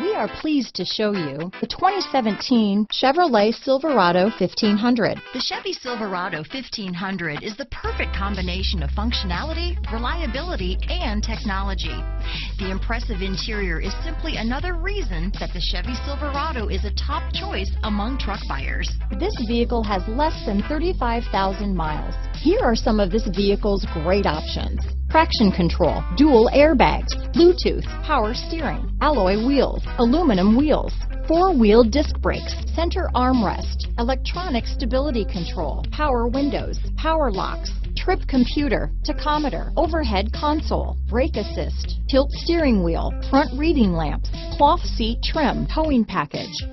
We are pleased to show you the 2017 Chevrolet Silverado 1500. The Chevy Silverado 1500 is the perfect combination of functionality, reliability, and technology. The impressive interior is simply another reason that the Chevy Silverado is a top choice among truck buyers. This vehicle has less than 35,000 miles. Here are some of this vehicle's great options. Traction control, dual airbags, Bluetooth, power steering, alloy wheels, aluminum wheels, four-wheel disc brakes, center armrest, electronic stability control, power windows, power locks, trip computer, tachometer, overhead console, brake assist, tilt steering wheel, front reading lamps, cloth seat trim, towing package,